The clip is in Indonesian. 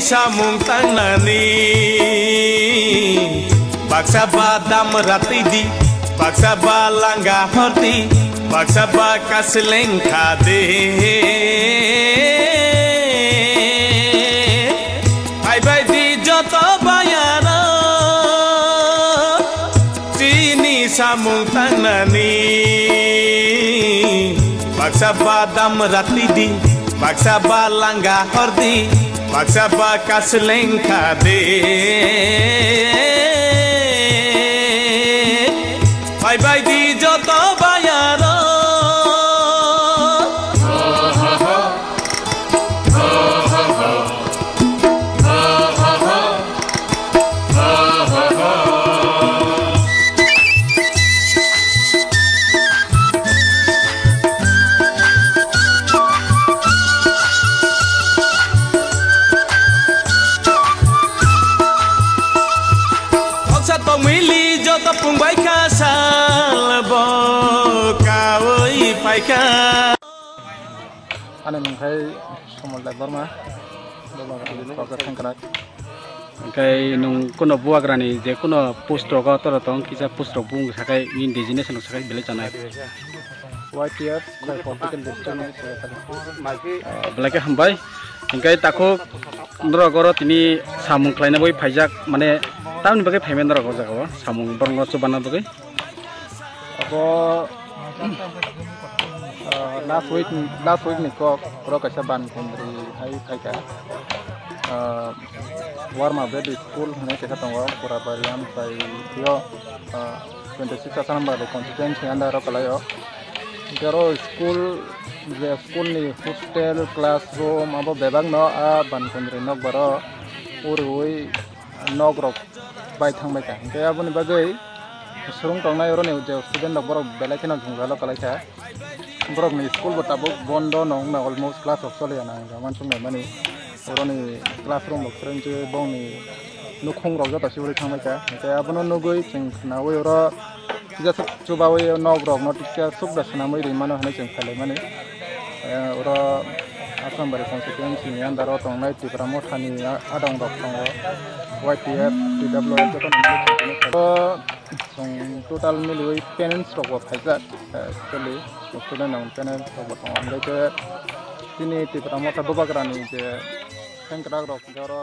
samung tangnani Baksa badam ratidi Baksa balangga horti Baksa bakasleng khade Hai bai di joto bayar Cini samung tangnani Baksa badam ratidi Baksa balangga horti Bate a vaca, se. কোনো বুয়াগ্রানি যে কোনো পুস্তক কিছু পুস্তক বুকাই ইন্ডিজিনিয়াস লোকসাই বিলে জানায় বেলাকে হামবাই ইংকাই তাকো নরগরো তিনি সামুং ক্লাইনা বই ফাইজাক মানে তাউনি বাকে ফেমেন নরগর জাগাবো সামুং বরঙ্গ চবানা বগে আবো Uh, last week last week nilikuwa kutoka Shaban Kumri hai haika uh, warma baby school nake kata wa kura bariam sai yo uh, 26 sanamba the constituency anda rokala yo gero school the school ni hostel classroom abo bebang no a ban kumri nok baro urui nok rok bai thang bai ka ke abuni bagai surung tongnai rone je student rok baro belakina jungalo kalaika borok ni school bo tabuk bondo nong na almost class of sole na gaman sumai mani oro ni classroom rok frente bong ni nukhong rok jota siuri thangbai ka ke abono nugui ching na oi oro tija chuba oi nog rok no tikka subda sanamoi ri mano hane ching khalai mani. Oro Asambari constituency ni andaro tongnai tipra mothani adong rok tongo YTF TWF joto ni total milli panel stock Pfizer actually student હું panel stock ઓનલાઈ જે તીની ટીપરા મોટા બબાકરાની જે સેન્કરા ગ્રોફ જરો